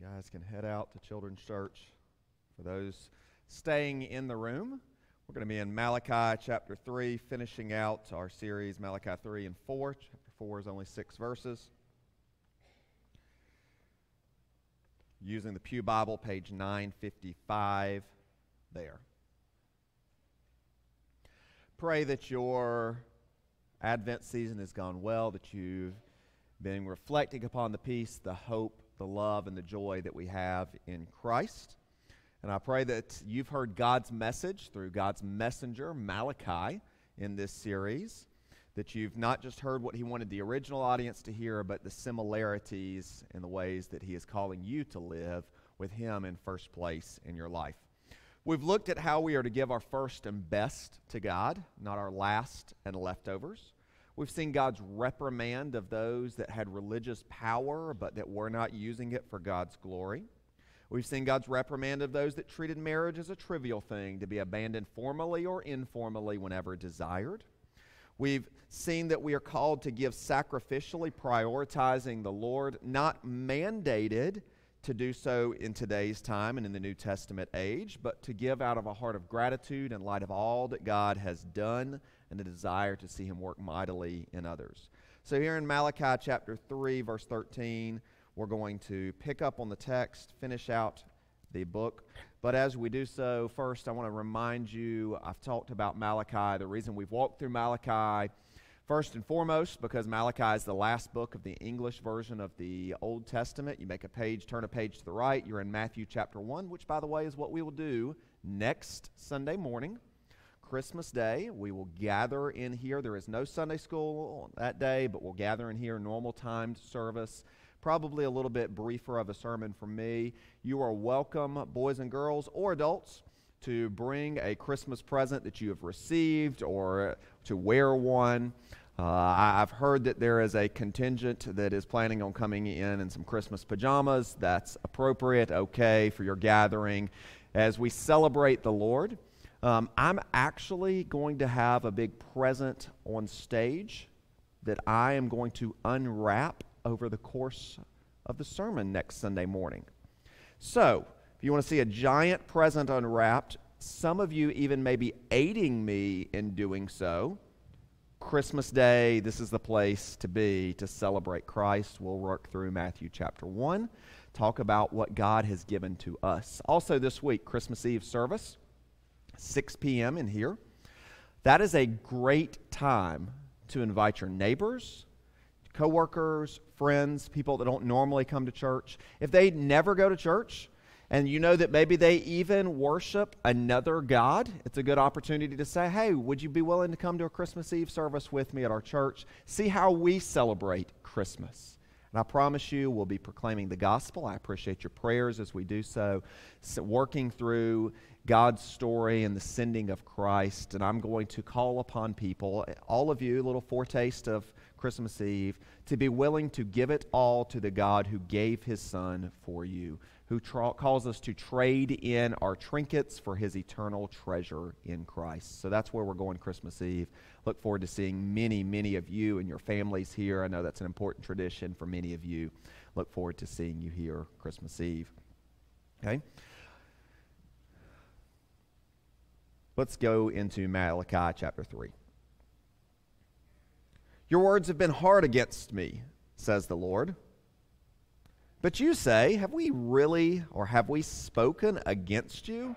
You guys can head out to Children's Church. For those staying in the room, we're going to be in Malachi chapter 3, finishing out our series Malachi 3 and 4. Chapter 4 is only six verses. Using the Pew Bible, page 955 there. Pray that your Advent season has gone well, that you've been reflecting upon the peace, the hope, the love and the joy that we have in Christ. And I pray that you've heard God's message through God's messenger, Malachi, in this series. That you've not just heard what he wanted the original audience to hear, but the similarities in the ways that he is calling you to live with him in first place in your life. We've looked at how we are to give our first and best to God, not our last and leftovers. We've seen God's reprimand of those that had religious power but that were not using it for God's glory. We've seen God's reprimand of those that treated marriage as a trivial thing to be abandoned formally or informally whenever desired. We've seen that we are called to give sacrificially, prioritizing the Lord, not mandated to do so in today's time and in the New Testament age, but to give out of a heart of gratitude in light of all that God has done and a desire to see him work mightily in others. So, here in Malachi chapter 3, verse 13, we're going to pick up on the text, finish out the book. But as we do so, first I want to remind you I've talked about Malachi. The reason we've walked through Malachi, first and foremost, because Malachi is the last book of the English version of the Old Testament. You make a page, turn a page to the right, you're in Matthew chapter 1, which, by the way, is what we will do next Sunday morning. Christmas Day. We will gather in here. There is no Sunday school on that day, but we'll gather in here, normal timed service. Probably a little bit briefer of a sermon from me. You are welcome, boys and girls or adults, to bring a Christmas present that you have received or to wear one. Uh, I've heard that there is a contingent that is planning on coming in in some Christmas pajamas. That's appropriate, okay, for your gathering as we celebrate the Lord. Um, I'm actually going to have a big present on stage that I am going to unwrap over the course of the sermon next Sunday morning. So, if you want to see a giant present unwrapped, some of you even may be aiding me in doing so. Christmas Day, this is the place to be to celebrate Christ. We'll work through Matthew chapter 1, talk about what God has given to us. Also, this week, Christmas Eve service. 6 p.m. in here. That is a great time to invite your neighbors, coworkers, friends, people that don't normally come to church. If they never go to church, and you know that maybe they even worship another God, it's a good opportunity to say, hey, would you be willing to come to a Christmas Eve service with me at our church? See how we celebrate Christmas. And I promise you, we'll be proclaiming the gospel. I appreciate your prayers as we do so, so working through God's story and the sending of Christ. And I'm going to call upon people, all of you, a little foretaste of Christmas Eve, to be willing to give it all to the God who gave his son for you, who tra- calls us to trade in our trinkets for his eternal treasure in Christ. So that's where we're going Christmas Eve. Look forward to seeing many, many of you and your families here. I know that's an important tradition for many of you. Look forward to seeing you here Christmas Eve. Okay? Let's go into Malachi chapter 3. Your words have been hard against me, says the Lord. But you say, Have we really, or have we spoken against you?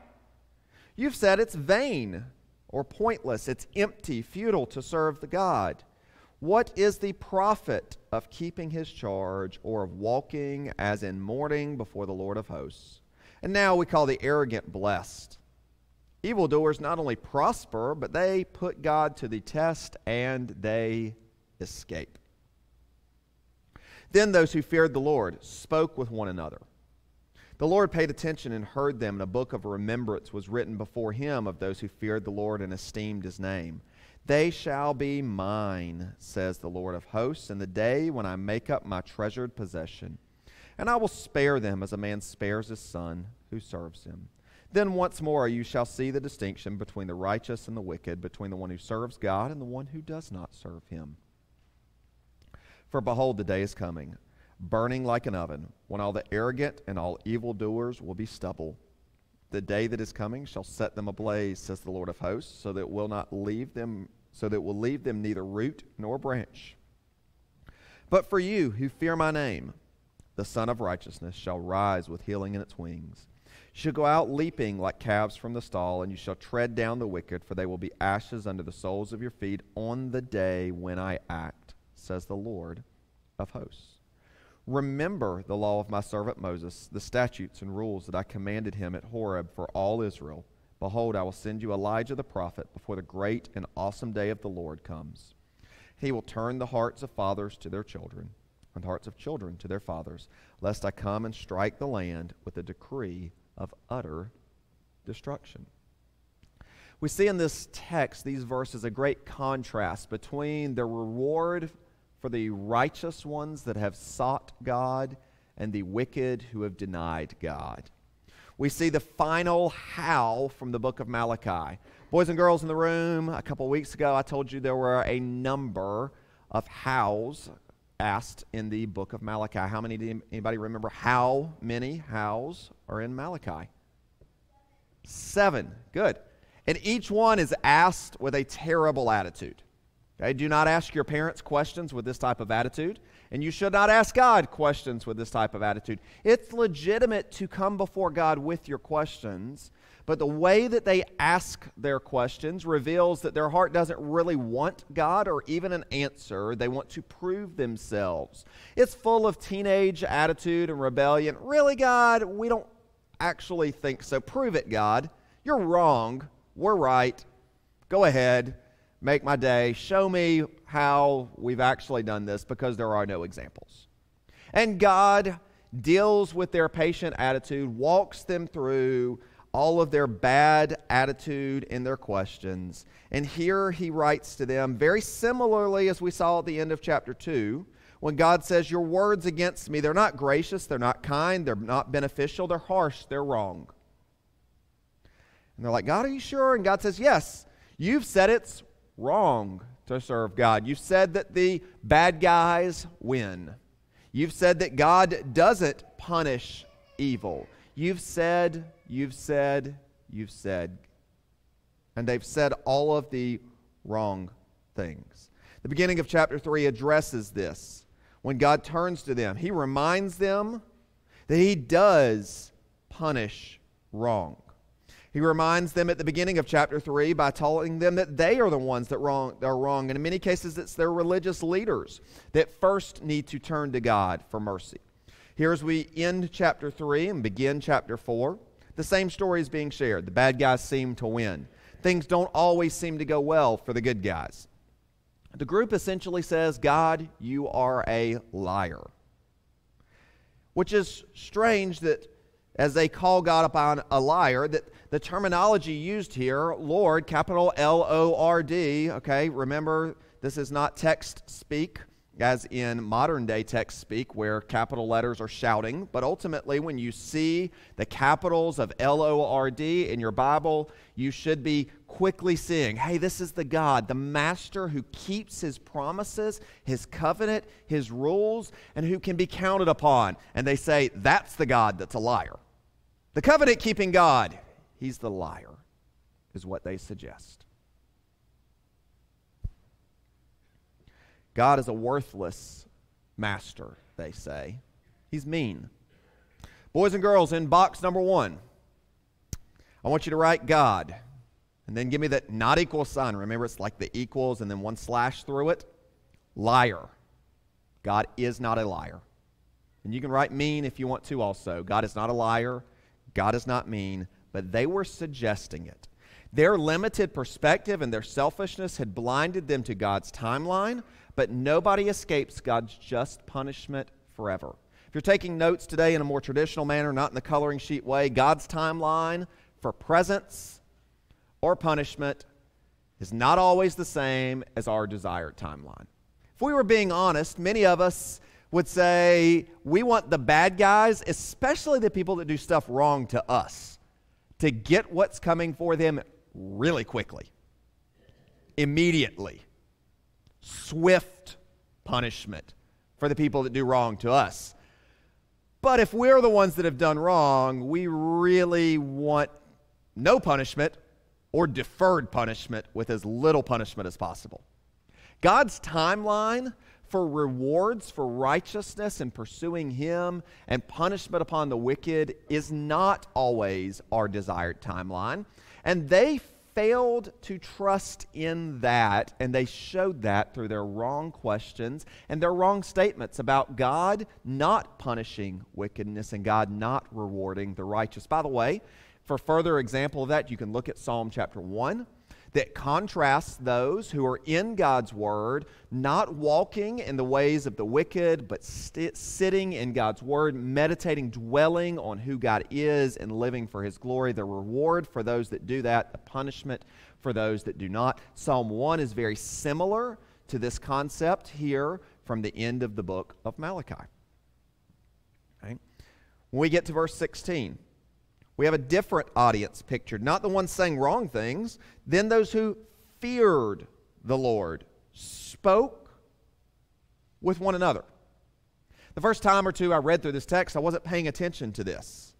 You've said it's vain or pointless, it's empty, futile to serve the God. What is the profit of keeping his charge or of walking as in mourning before the Lord of hosts? And now we call the arrogant blessed. Evildoers not only prosper, but they put God to the test and they escape. Then those who feared the Lord spoke with one another. The Lord paid attention and heard them, and a book of remembrance was written before him of those who feared the Lord and esteemed his name. They shall be mine, says the Lord of hosts, in the day when I make up my treasured possession. And I will spare them as a man spares his son who serves him. Then once more you shall see the distinction between the righteous and the wicked, between the one who serves God and the one who does not serve him. For behold, the day is coming, burning like an oven, when all the arrogant and all evildoers will be stubble. The day that is coming shall set them ablaze, says the Lord of hosts, so that will not leave them, so that will leave them neither root nor branch. But for you who fear my name, the Sun of Righteousness shall rise with healing in its wings. You shall go out leaping like calves from the stall, and you shall tread down the wicked, for they will be ashes under the soles of your feet on the day when I act, says the Lord of hosts. Remember the law of my servant Moses, the statutes and rules that I commanded him at Horeb for all Israel. Behold, I will send you Elijah the prophet before the great and awesome day of the Lord comes. He will turn the hearts of fathers to their children, and the hearts of children to their fathers, lest I come and strike the land with a decree of utter destruction. We see in this text, these verses, a great contrast between the reward for the righteous ones that have sought God and the wicked who have denied God. We see the final how from the book of Malachi. Boys and girls in the room, a couple weeks ago I told you there were a number of hows asked in the book of Malachi. How many do anybody remember how many hows are in Malachi? Seven. Good. And each one is asked with a terrible attitude. Okay? Do not ask your parents questions with this type of attitude, and you should not ask God questions with this type of attitude. It's legitimate to come before God with your questions, but the way that they ask their questions reveals that their heart doesn't really want God or even an answer. They want to prove themselves. It's full of teenage attitude and rebellion. Really, God? We don't actually think so. Prove it, God. You're wrong. We're right. Go ahead make my day. Show me how we've actually done this because there are no examples. And God deals with their patient attitude, walks them through all of their bad attitude in their questions. And here he writes to them very similarly as we saw at the end of chapter 2 when God says, Your words against me, they're not gracious, they're not kind, they're not beneficial, they're harsh, they're wrong. And they're like, God, are you sure? And God says, Yes, you've said it's wrong to serve God. You've said that the bad guys win. You've said that God doesn't punish evil. You've said, you've said, you've said. And they've said all of the wrong things. The beginning of chapter 3 addresses this. When God turns to them, He reminds them that He does punish wrong. He reminds them at the beginning of chapter 3 by telling them that they are the ones that wrong, are wrong. And in many cases, it's their religious leaders that first need to turn to God for mercy. Here, as we end chapter 3 and begin chapter 4, the same story is being shared. The bad guys seem to win. Things don't always seem to go well for the good guys. The group essentially says, God, you are a liar. Which is strange that as they call God upon a liar, that the terminology used here, Lord, capital L O R D, okay, remember this is not text speak, as in modern day text speak, where capital letters are shouting, but ultimately, when you see the capitals of L O R D in your Bible, you should be quickly seeing, hey, this is the God, the master who keeps his promises, his covenant, his rules, and who can be counted upon. And they say, that's the God that's a liar. The covenant keeping God He's the liar, is what they suggest. God is a worthless master, they say. He's mean. Boys and girls, in box number one, I want you to write God. And then give me that not equal sign. Remember, it's like the equals and then one slash through it. Liar. God is not a liar. And you can write mean if you want to also. God is not a liar. God is not mean but they were suggesting it. Their limited perspective and their selfishness had blinded them to God's timeline, but nobody escapes God's just punishment forever. If you're taking notes today in a more traditional manner, not in the coloring sheet way, God's timeline for presents or punishment is not always the same as our desired timeline. If we were being honest, many of us would say we want the bad guys, especially the people that do stuff wrong to us to get what's coming for them really quickly, immediately. Swift punishment, for the people that do wrong to us. But if we're the ones that have done wrong, we really want no punishment or deferred punishment with as little punishment as possible. God's timeline for rewards for righteousness and pursuing Him and punishment upon the wicked is not always our desired timeline. And they failed to trust in that, and they showed that through their wrong questions and their wrong statements about God not punishing wickedness and God not rewarding the righteous. By the way, for further example of that, you can look at Psalm chapter 1 that contrasts those who are in God's Word, not walking in the ways of the wicked, but st- sitting in God's Word, meditating, dwelling on who God is, and living for His glory. The reward for those that do that, the punishment for those that do not. Psalm 1 is very similar to this concept here from the end of the book of Malachi. Okay? When we get to verse 16, we have a different audience pictured, not the ones saying wrong things, then those who feared the Lord spoke with one another. The first time or two I read through this text, I wasn't paying attention to this.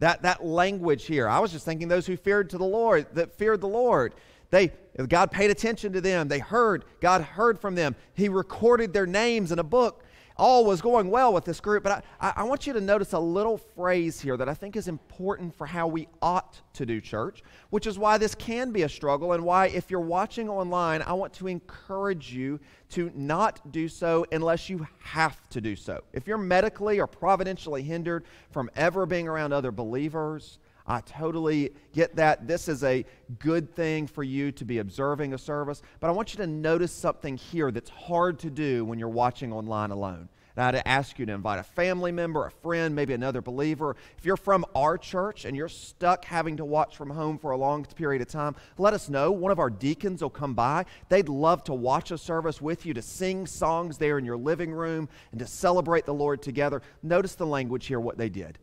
That, that language here, I was just thinking those who feared to the Lord, that feared the Lord. They, God paid attention to them. They heard. God heard from them. He recorded their names in a book all was going well with this group, but I, I want you to notice a little phrase here that I think is important for how we ought to do church, which is why this can be a struggle and why, if you're watching online, I want to encourage you to not do so unless you have to do so. If you're medically or providentially hindered from ever being around other believers, I totally get that. This is a good thing for you to be observing a service, but I want you to notice something here that's hard to do when you're watching online alone. And I'd ask you to invite a family member, a friend, maybe another believer. If you're from our church and you're stuck having to watch from home for a long period of time, let us know. One of our deacons will come by. They'd love to watch a service with you, to sing songs there in your living room, and to celebrate the Lord together. Notice the language here, what they did.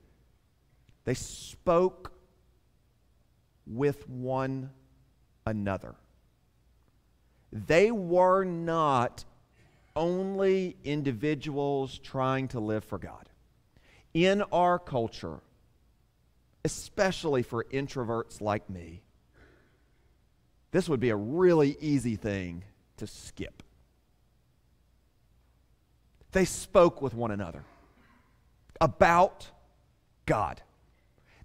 They spoke with one another. They were not only individuals trying to live for God. In our culture, especially for introverts like me, this would be a really easy thing to skip. They spoke with one another about God.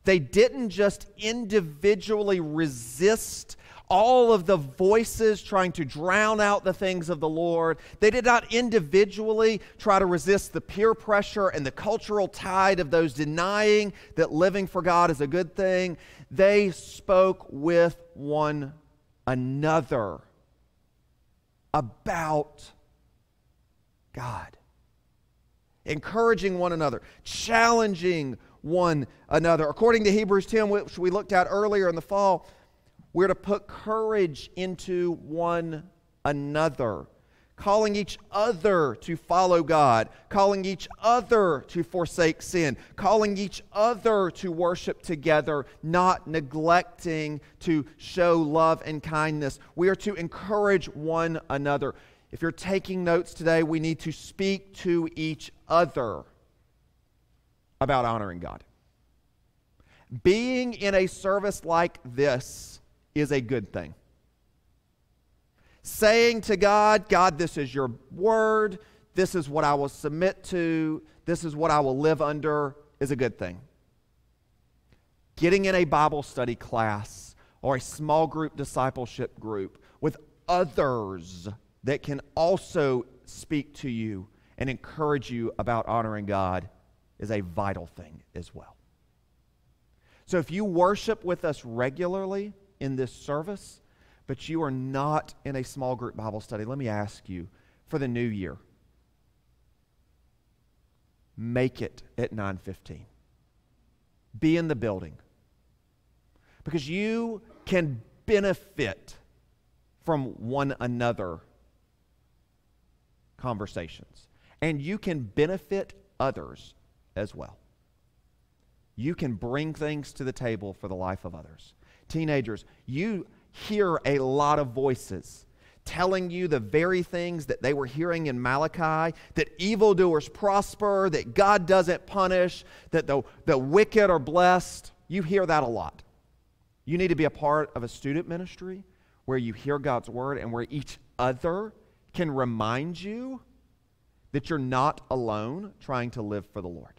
They didn't just individually resist all of the voices trying to drown out the things of the Lord. They did not individually try to resist the peer pressure and the cultural tide of those denying that living for God is a good thing. They spoke with one another about God, encouraging one another, challenging one another. According to Hebrews 10, which we looked at earlier in the fall, we're to put courage into one another, calling each other to follow God, calling each other to forsake sin, calling each other to worship together, not neglecting to show love and kindness. We are to encourage one another. If you're taking notes today, we need to speak to each other about honoring God. Being in a service like this is a good thing. Saying to God, God, this is your word, this is what I will submit to, this is what I will live under, is a good thing. Getting in a Bible study class or a small group discipleship group with others that can also speak to you and encourage you about honoring God is a vital thing as well. So if you worship with us regularly in this service, but you are not in a small group Bible study, let me ask you for the new year, make it at 9:15. Be in the building. Because you can benefit from one another conversations. And you can benefit others as well. You can bring things to the table for the life of others. Teenagers, you hear a lot of voices. telling you the very things that they were hearing in Malachi that evildoers prosper, that God doesn't punish, that the, the wicked are blessed. You hear that a lot. You need to be a part of a student ministry where you hear God's word and where each other can remind you that you're not alone trying to live for the Lord.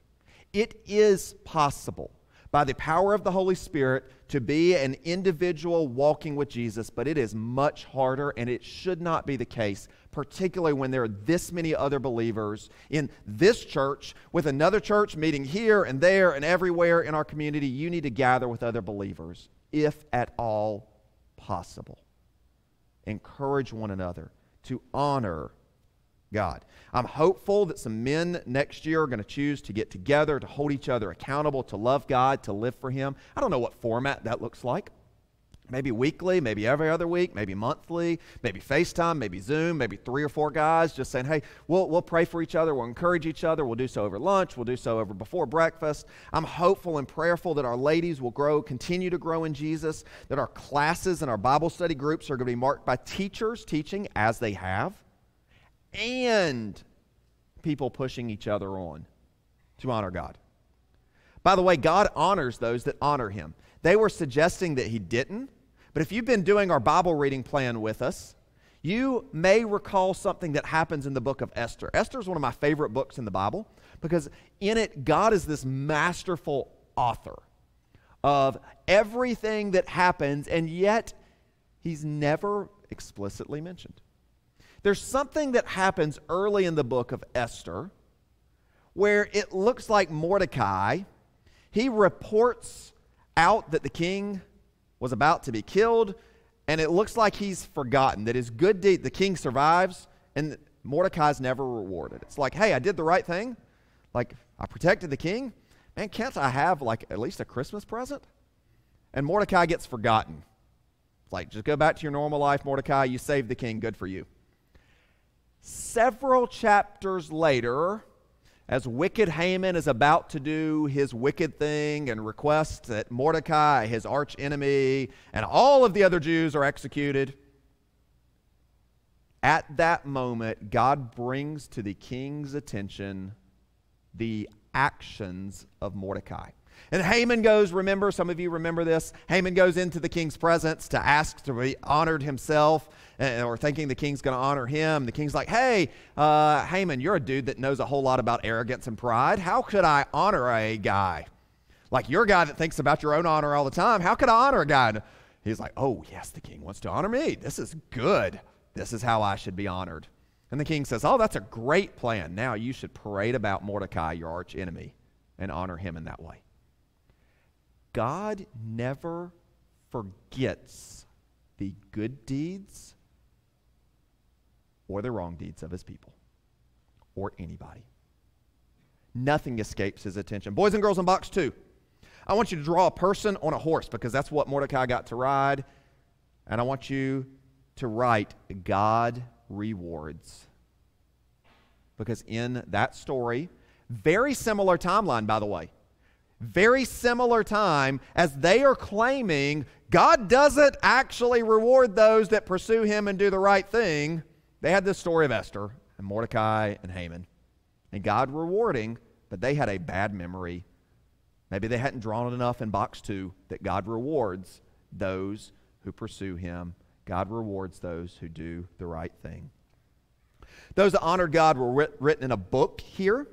It is possible by the power of the Holy Spirit to be an individual walking with Jesus, but it is much harder, and it should not be the case, particularly when there are this many other believers in this church, with another church meeting here and there and everywhere in our community. You need to gather with other believers, if at all possible. Encourage one another to honor God. I'm hopeful that some men next year are going to choose to get together, to hold each other accountable, to love God, to live for Him. I don't know what format that looks like. Maybe weekly, maybe every other week, maybe monthly, maybe FaceTime, maybe Zoom, maybe three or four guys just saying, hey, we'll, we'll pray for each other, we'll encourage each other, we'll do so over lunch, we'll do so over before breakfast. I'm hopeful and prayerful that our ladies will grow, continue to grow in Jesus, that our classes and our Bible study groups are going to be marked by teachers teaching as they have and people pushing each other on to honor God. By the way, God honors those that honor him. They were suggesting that he didn't, but if you've been doing our Bible reading plan with us, you may recall something that happens in the book of Esther. Esther is one of my favorite books in the Bible because in it, God is this masterful author of everything that happens, and yet he's never explicitly mentioned. There's something that happens early in the book of Esther where it looks like Mordecai, he reports out that the king was about to be killed, and it looks like he's forgotten that his good deed, the king survives, and Mordecai's never rewarded. It's like, hey, I did the right thing. Like, I protected the king. Man, can't I have like at least a Christmas present? And Mordecai gets forgotten. It's like, just go back to your normal life, Mordecai. You saved the king. Good for you. Several chapters later, as wicked Haman is about to do his wicked thing and request that Mordecai, his arch enemy, and all of the other Jews are executed, at that moment, God brings to the king's attention the actions of Mordecai. And Haman goes, remember, some of you remember this. Haman goes into the king's presence to ask to be honored himself or thinking the king's going to honor him. The king's like, hey, uh, Haman, you're a dude that knows a whole lot about arrogance and pride. How could I honor a guy? Like, you're a guy that thinks about your own honor all the time. How could I honor a guy? He's like, oh, yes, the king wants to honor me. This is good. This is how I should be honored. And the king says, oh, that's a great plan. Now you should parade about Mordecai, your arch enemy, and honor him in that way. God never forgets the good deeds or the wrong deeds of his people or anybody. Nothing escapes his attention. Boys and girls in box two, I want you to draw a person on a horse because that's what Mordecai got to ride. And I want you to write God rewards. Because in that story, very similar timeline, by the way, very similar time as they are claiming God doesn't actually reward those that pursue him and do the right thing. They had this story of Esther and Mordecai and Haman, and God rewarding, but they had a bad memory. Maybe they hadn't drawn it enough in box two that God rewards those who pursue him. God rewards those who do the right thing. Those that honored God were writ- written in a book here.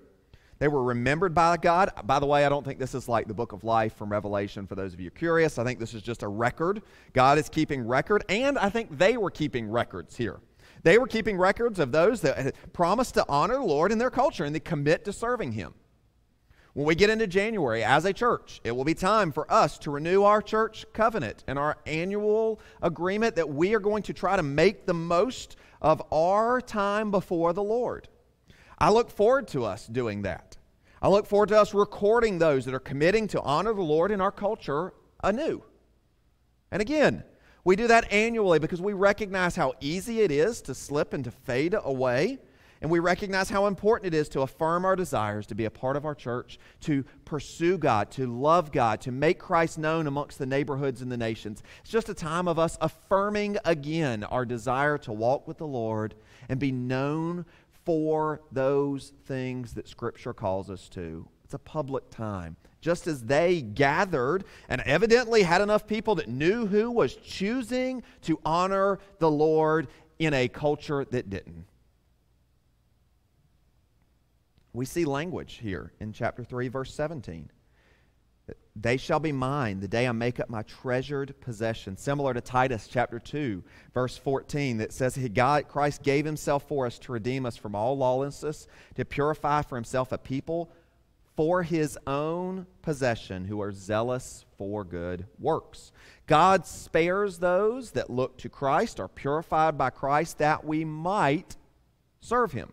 They were remembered by God. By the way, I don't think this is like the book of life from Revelation for those of you curious. I think this is just a record. God is keeping record, and I think they were keeping records here. They were keeping records of those that promised to honor the Lord in their culture and they commit to serving Him. When we get into January as a church, it will be time for us to renew our church covenant and our annual agreement that we are going to try to make the most of our time before the Lord. I look forward to us doing that. I look forward to us recording those that are committing to honor the Lord in our culture anew. And again, we do that annually because we recognize how easy it is to slip and to fade away. And we recognize how important it is to affirm our desires to be a part of our church, to pursue God, to love God, to make Christ known amongst the neighborhoods and the nations. It's just a time of us affirming again our desire to walk with the Lord and be known for those things that Scripture calls us to. It's a public time. Just as they gathered and evidently had enough people that knew who was choosing to honor the Lord in a culture that didn't. We see language here in chapter 3, verse 17. They shall be mine the day I make up my treasured possession. Similar to Titus chapter 2, verse 14, that says, God, Christ gave himself for us to redeem us from all lawlessness, to purify for himself a people for his own possession who are zealous for good works. God spares those that look to Christ, are purified by Christ, that we might serve him.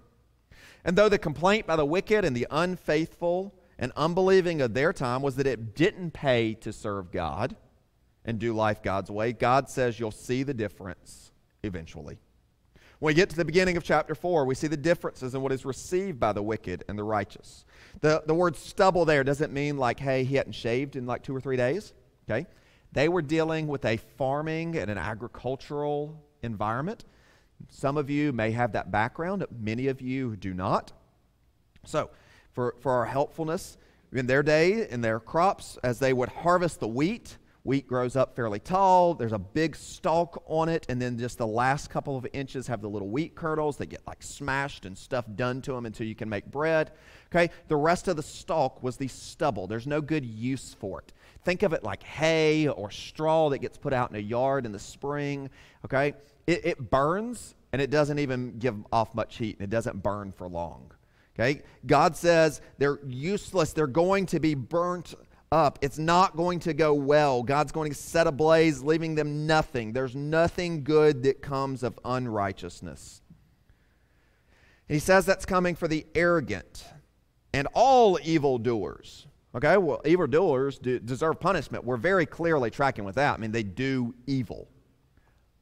And though the complaint by the wicked and the unfaithful and unbelieving of their time was that it didn't pay to serve God and do life God's way, God says you'll see the difference eventually. When we get to the beginning of chapter 4, we see the differences in what is received by the wicked and the righteous. The, the word stubble there doesn't mean like, hey, he hadn't shaved in like two or three days. Okay? They were dealing with a farming and an agricultural environment. Some of you may have that background, many of you do not. So, for, for our helpfulness, in their day, in their crops, as they would harvest the wheat, Wheat grows up fairly tall. There's a big stalk on it, and then just the last couple of inches have the little wheat kernels that get like smashed and stuff done to them until you can make bread. Okay, the rest of the stalk was the stubble. There's no good use for it. Think of it like hay or straw that gets put out in a yard in the spring. Okay, it, it burns and it doesn't even give off much heat, and it doesn't burn for long. Okay, God says they're useless. They're going to be burnt up. It's not going to go well. God's going to set ablaze, leaving them nothing. There's nothing good that comes of unrighteousness. He says that's coming for the arrogant and all evildoers. Okay, well, evildoers do deserve punishment. We're very clearly tracking with that. I mean, they do evil.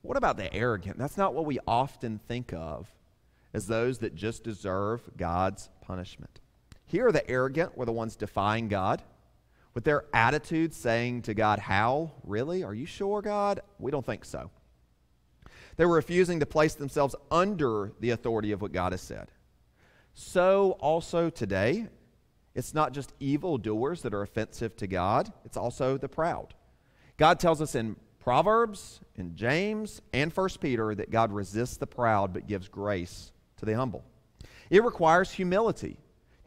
What about the arrogant? That's not what we often think of as those that just deserve God's punishment. Here are the arrogant, were the ones defying God with their attitude saying to God, How? Really? Are you sure, God? We don't think so. They were refusing to place themselves under the authority of what God has said. So, also today, it's not just evil doers that are offensive to God, it's also the proud. God tells us in Proverbs, in James, and 1 Peter that God resists the proud but gives grace to the humble. It requires humility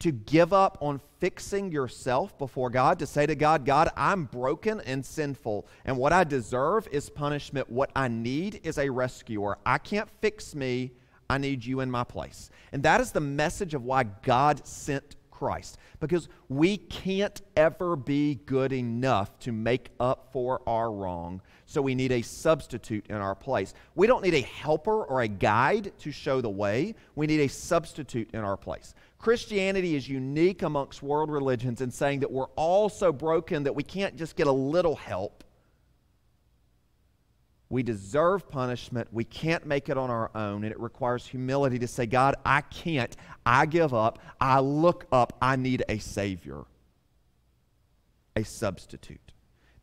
to give up on fixing yourself before God, to say to God, God, I'm broken and sinful, and what I deserve is punishment. What I need is a rescuer. I can't fix me. I need you in my place. And that is the message of why God sent Christ, because we can't ever be good enough to make up for our wrong. So we need a substitute in our place. We don't need a helper or a guide to show the way. We need a substitute in our place. Christianity is unique amongst world religions in saying that we're all so broken that we can't just get a little help. We deserve punishment. We can't make it on our own, and it requires humility to say, God, I can't. I give up. I look up. I need a Savior, a substitute.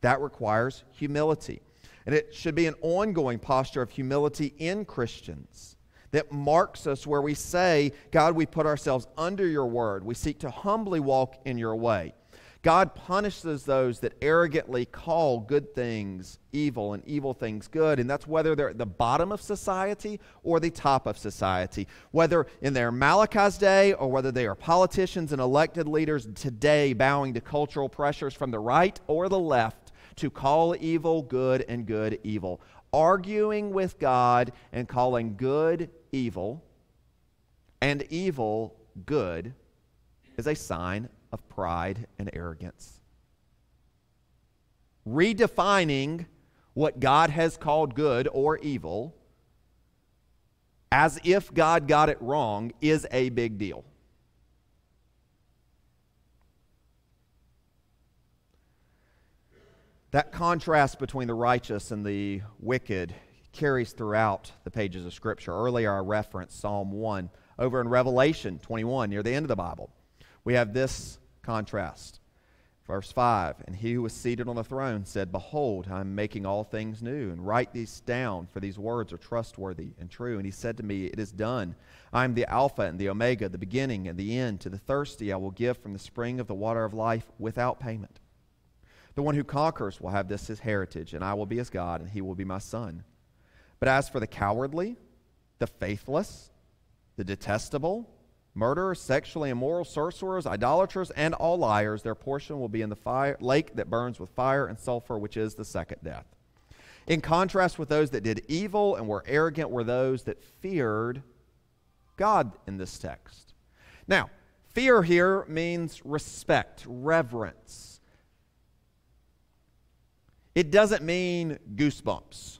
That requires humility. And it should be an ongoing posture of humility in Christians that marks us where we say, God, we put ourselves under your word. We seek to humbly walk in your way. God punishes those that arrogantly call good things evil and evil things good. And that's whether they're at the bottom of society or the top of society. Whether in their Malachi's day or whether they are politicians and elected leaders today bowing to cultural pressures from the right or the left to call evil good and good evil. Arguing with God and calling good evil and evil good is a sign of pride and arrogance. Redefining what God has called good or evil as if God got it wrong is a big deal. That contrast between the righteous and the wicked carries throughout the pages of Scripture. Earlier, I referenced Psalm 1. Over in Revelation 21, near the end of the Bible, we have this contrast. Verse 5 And he who was seated on the throne said, Behold, I am making all things new, and write these down, for these words are trustworthy and true. And he said to me, It is done. I am the Alpha and the Omega, the beginning and the end. To the thirsty I will give from the spring of the water of life without payment. The one who conquers will have this his heritage, and I will be his God, and he will be my son. But as for the cowardly, the faithless, the detestable, murderers, sexually immoral, sorcerers, idolaters, and all liars, their portion will be in the fire, lake that burns with fire and sulfur, which is the second death. In contrast with those that did evil and were arrogant were those that feared God in this text. Now, fear here means respect, reverence. It doesn't mean goosebumps.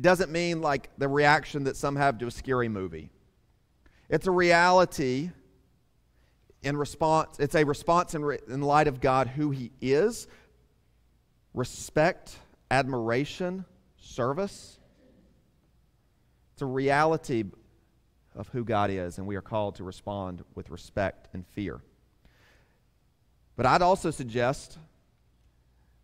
Doesn't mean like the reaction that some have to a scary movie. It's a reality in response, it's a response in, re, in light of God who He is, respect, admiration, service. It's a reality of who God is, and we are called to respond with respect and fear. But I'd also suggest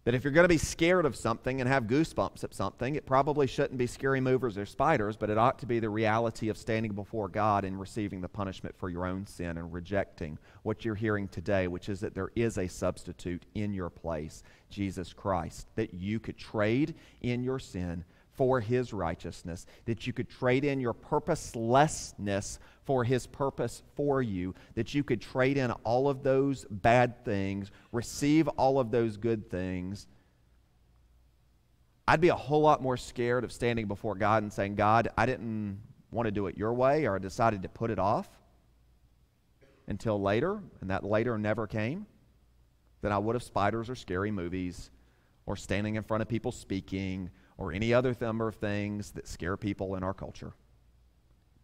that if you're going to be scared of something and have goosebumps at something, it probably shouldn't be scary movers or spiders, but it ought to be the reality of standing before God and receiving the punishment for your own sin and rejecting what you're hearing today, which is that there is a substitute in your place, Jesus Christ, that you could trade in your sin for his righteousness, that you could trade in your purposelessness for his purpose for you, that you could trade in all of those bad things, receive all of those good things. I'd be a whole lot more scared of standing before God and saying, God, I didn't want to do it your way, or I decided to put it off until later, and that later never came, than I would have spiders or scary movies or standing in front of people speaking or any other number of things that scare people in our culture.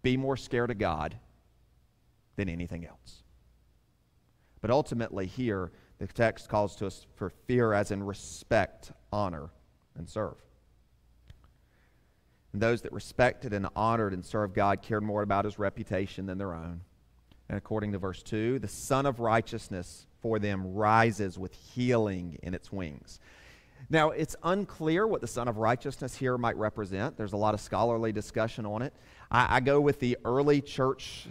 Be more scared of God than anything else. But ultimately, here, the text calls to us for fear as in respect, honor, and serve. And those that respected and honored and served God cared more about his reputation than their own. And according to verse 2, the Sun of Righteousness for them rises with healing in its wings. Now, it's unclear what the Sun of Righteousness here might represent. There's a lot of scholarly discussion on it. I, I go with the early church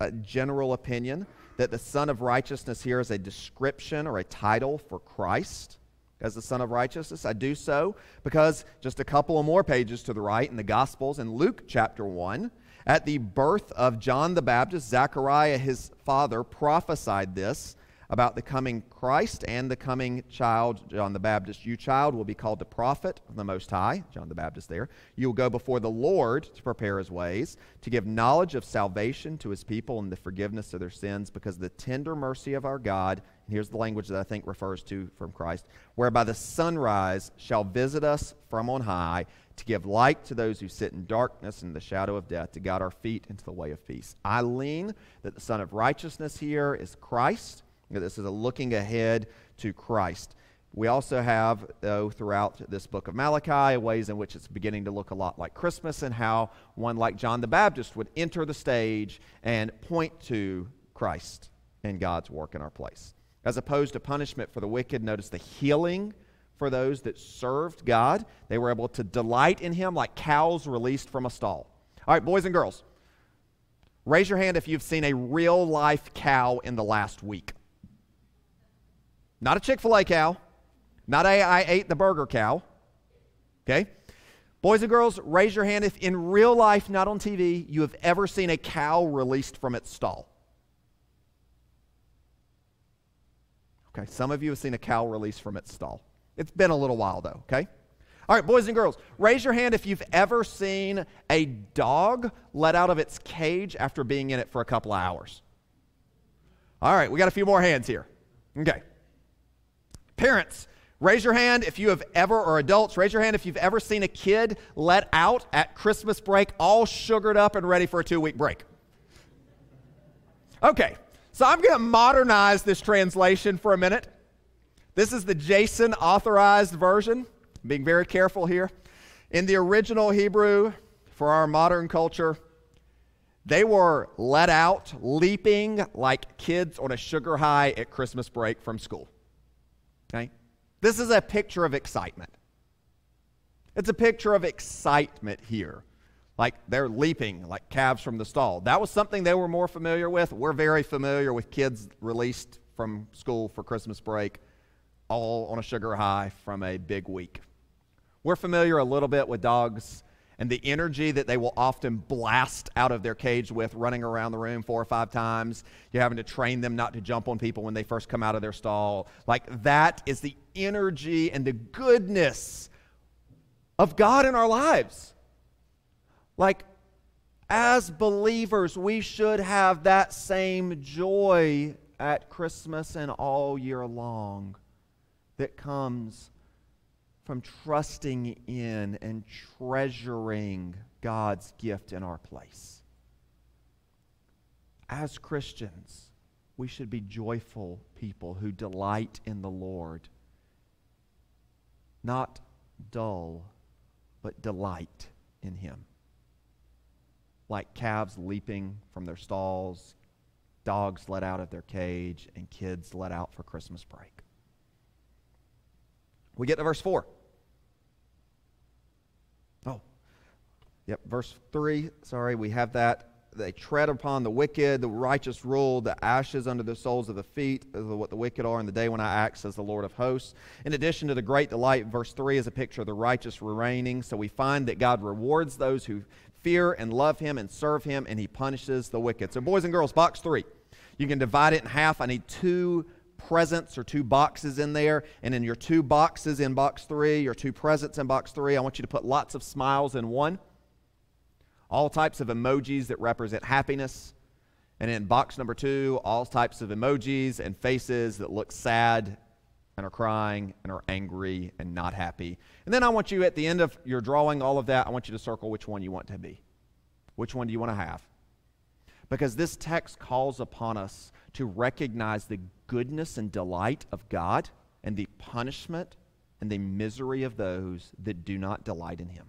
uh, general opinion that the Sun of Righteousness here is a description or a title for Christ as the Son of Righteousness. I do so because just a couple of more pages to the right in the Gospels, in Luke chapter 1, at the birth of John the Baptist, Zechariah, his father, prophesied this about the coming Christ and the coming child, John the Baptist. You, child, will be called the prophet of the Most High, John the Baptist there. You will go before the Lord to prepare his ways, to give knowledge of salvation to his people and the forgiveness of their sins, because the tender mercy of our God. And here's the language that I think refers to from Christ, whereby the sunrise shall visit us from on high to give light to those who sit in darkness and the shadow of death, to guide our feet into the way of peace. I lean that the Sun of Righteousness here is Christ this is a looking ahead to Christ. We also have, though, throughout this book of Malachi, ways in which it's beginning to look a lot like Christmas and how one like John the Baptist would enter the stage and point to Christ and God's work in our place. As opposed to punishment for the wicked, notice the healing for those that served God. They were able to delight in Him like cows released from a stall. All right, boys and girls, raise your hand if you've seen a real life cow in the last week. Not a Chick fil A cow. Not a I ate the burger cow. Okay? Boys and girls, raise your hand if in real life, not on TV, you have ever seen a cow released from its stall. Okay, some of you have seen a cow released from its stall. It's been a little while though, okay? All right, boys and girls, raise your hand if you've ever seen a dog let out of its cage after being in it for a couple of hours. All right, we got a few more hands here. Okay. Parents, raise your hand if you have ever, or adults, raise your hand if you've ever seen a kid let out at Christmas break all sugared up and ready for a two week break. Okay, so I'm going to modernize this translation for a minute. This is the Jason authorized version. I'm being very careful here. In the original Hebrew, for our modern culture, They were let out, leaping like kids on a sugar high at Christmas break from school. Okay? This is a picture of excitement. It's a picture of excitement here. Like they're leaping like calves from the stall. That was something they were more familiar with. We're very familiar with kids released from school for Christmas break, all on a sugar high from a big week. We're familiar a little bit with dogs and the energy that they will often blast out of their cage with, running around the room four or five times. You're having to train them not to jump on people when they first come out of their stall. Like that is the energy and the goodness of God in our lives. Like, as believers, we should have that same joy at Christmas and all year long that comes from trusting in and treasuring God's gift in our place. As Christians, we should be joyful people who delight in the Lord, not dull, but delight in Him. Like calves leaping from their stalls, dogs let out of their cage, and kids let out for Christmas break. We get to verse 4. Yep, verse 3. Sorry, we have that. They tread upon the wicked, the righteous rule, the ashes under the soles of the feet, is what the wicked are in the day when I act, says the Lord of hosts. In addition to the great delight, verse 3 is a picture of the righteous reigning. So we find that God rewards those who fear and love him and serve him, and he punishes the wicked. So, boys and girls, box 3. You can divide it in half. I need two presents or two boxes in there. And in your two boxes in box 3, your two presents in box 3, I want you to put lots of smiles in one all types of emojis that represent happiness. And in box number two, all types of emojis and faces that look sad and are crying and are angry and not happy. And then I want you, at the end of your drawing all of that, I want you to circle which one you want to be. Which one do you want to have? Because this text calls upon us to recognize the goodness and delight of God and the punishment and the misery of those that do not delight in Him.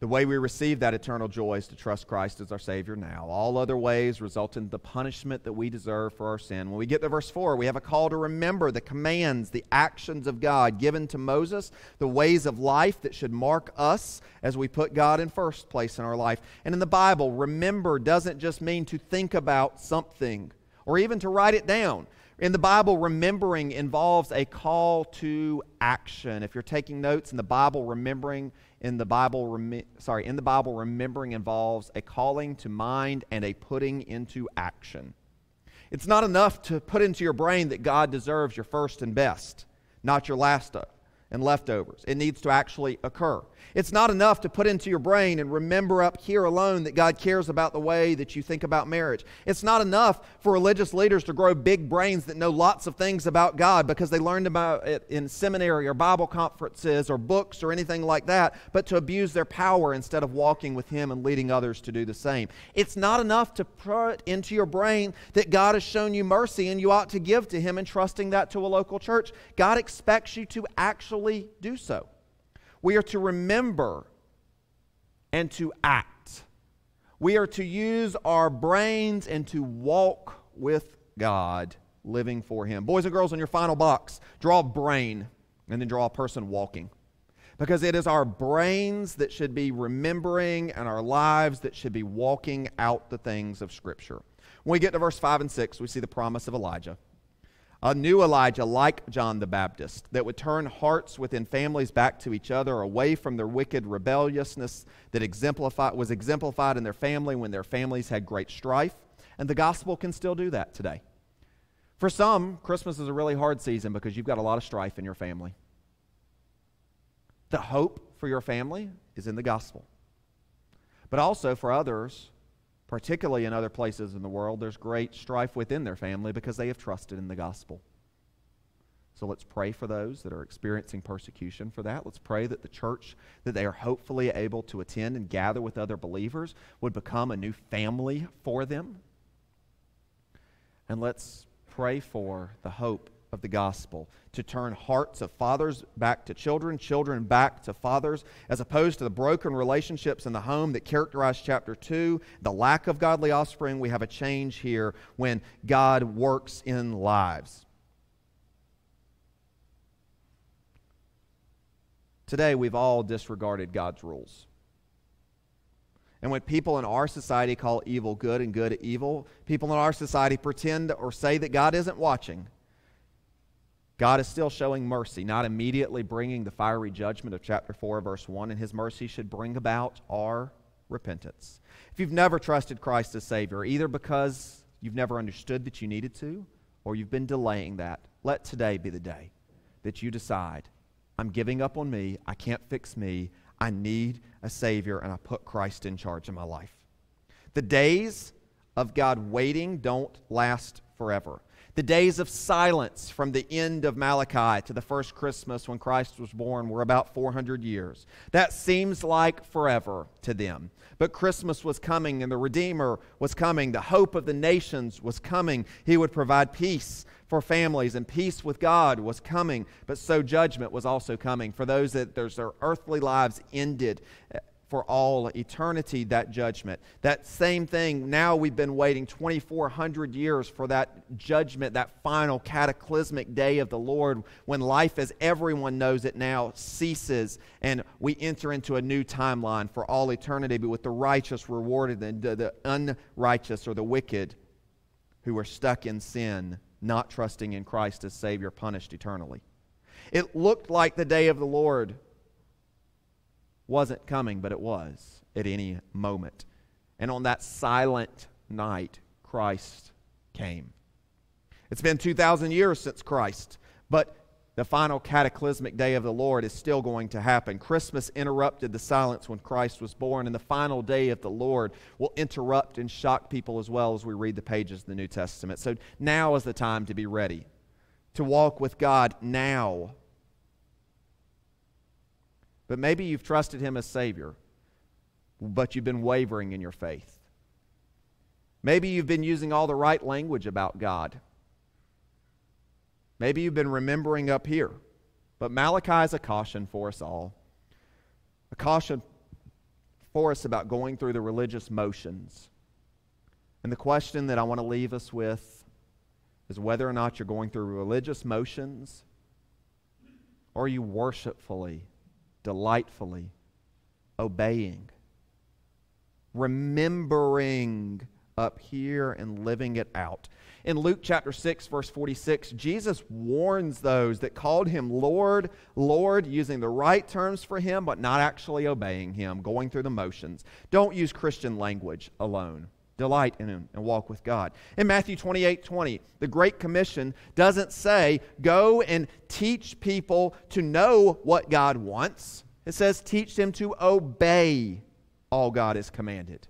The way we receive that eternal joy is to trust Christ as our Savior now. All other ways result in the punishment that we deserve for our sin. When we get to verse 4, we have a call to remember the commands, the actions of God given to Moses, the ways of life that should mark us as we put God in first place in our life. And in the Bible, remember doesn't just mean to think about something or even to write it down. In the Bible, remembering involves a call to action. If you're taking notes in the Bible, remembering in the Bible, sorry, in the Bible, remembering involves a calling to mind and a putting into action. It's not enough to put into your brain that God deserves your first and best, not your last and leftovers. It needs to actually occur. It's not enough to put into your brain and remember up here alone that God cares about the way that you think about marriage. It's not enough for religious leaders to grow big brains that know lots of things about God because they learned about it in seminary or Bible conferences or books or anything like that, but to abuse their power instead of walking with Him and leading others to do the same. It's not enough to put into your brain that God has shown you mercy and you ought to give to Him and trusting that to a local church. God expects you to actually do so. We are to remember and to act. We are to use our brains and to walk with God, living for Him. Boys and girls, on your final box, draw a brain and then draw a person walking. Because it is our brains that should be remembering and our lives that should be walking out the things of Scripture. When we get to verse 5 and 6, we see the promise of Elijah a new Elijah like John the Baptist that would turn hearts within families back to each other, away from their wicked rebelliousness that exemplified, was exemplified in their family when their families had great strife. And the gospel can still do that today. For some, Christmas is a really hard season because you've got a lot of strife in your family. The hope for your family is in the gospel. But also for others, particularly in other places in the world, there's great strife within their family because they have trusted in the gospel. So let's pray for those that are experiencing persecution for that. Let's pray that the church that they are hopefully able to attend and gather with other believers would become a new family for them. And let's pray for the hope of the gospel to turn hearts of fathers back to children, children back to fathers, as opposed to the broken relationships in the home that characterize chapter 2, the lack of godly offspring. We have a change here when God works in lives. Today, we've all disregarded God's rules. And when people in our society call evil good and good evil, people in our society pretend or say that God isn't watching. God is still showing mercy, not immediately bringing the fiery judgment of chapter 4, verse 1, and his mercy should bring about our repentance. If you've never trusted Christ as Savior, either because you've never understood that you needed to, or you've been delaying that, let today be the day that you decide I'm giving up on me. I can't fix me. I need a Savior, and I put Christ in charge of my life. The days of God waiting don't last forever. The days of silence from the end of Malachi to the first Christmas when Christ was born were about 400 years. That seems like forever to them. But Christmas was coming and the Redeemer was coming. The hope of the nations was coming. He would provide peace for families and peace with God was coming, but so judgment was also coming for those that their earthly lives ended for all eternity that judgment. That same thing, now we've been waiting 2,400 years for that judgment, that final cataclysmic day of the Lord when life as everyone knows it now ceases and we enter into a new timeline for all eternity, but with the righteous rewarded and the unrighteous or the wicked who are stuck in sin, not trusting in Christ as Savior, punished eternally. It looked like the day of the Lord wasn't coming, but it was at any moment. And on that silent night, Christ came. It's been 2,000 years since Christ, but the final cataclysmic day of the Lord is still going to happen. Christmas interrupted the silence when Christ was born, and the final day of the Lord will interrupt and shock people as well as we read the pages of the New Testament. So now is the time to be ready, to walk with God now but maybe you've trusted Him as Savior, but you've been wavering in your faith. Maybe you've been using all the right language about God. Maybe you've been remembering up here. But Malachi is a caution for us all. A caution for us about going through the religious motions. And the question that I want to leave us with is whether or not you're going through religious motions or are you worshipfully delightfully obeying, remembering up here and living it out. In Luke chapter 6, verse 46, Jesus warns those that called him Lord, Lord, using the right terms for him, but not actually obeying him, going through the motions. Don't use Christian language alone delight in Him and walk with God. In Matthew 28 20, the Great Commission doesn't say, go and teach people to know what God wants. It says, teach them to obey all God has commanded.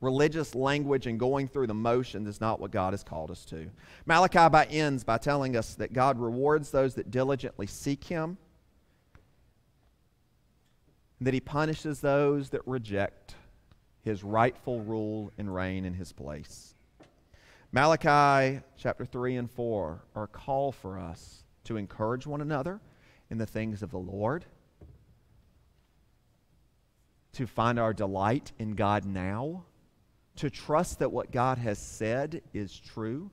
Religious language and going through the motions is not what God has called us to. Malachi by ends by telling us that God rewards those that diligently seek Him, and that He punishes those that reject his rightful rule and reign in his place. Malachi chapter 3 and 4 are a call for us to encourage one another in the things of the Lord, to find our delight in God now, to trust that what God has said is true,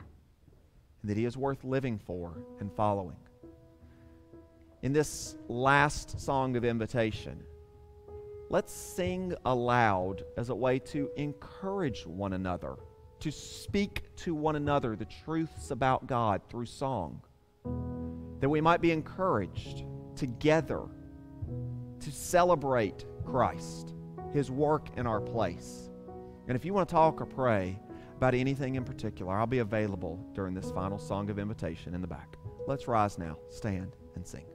and that He is worth living for and following. In this last song of invitation, let's sing aloud as a way to encourage one another, to speak to one another the truths about God through song, that we might be encouraged together to celebrate Christ, His work in our place. And if you want to talk or pray about anything in particular, I'll be available during this final song of invitation in the back. Let's rise now, stand, and sing.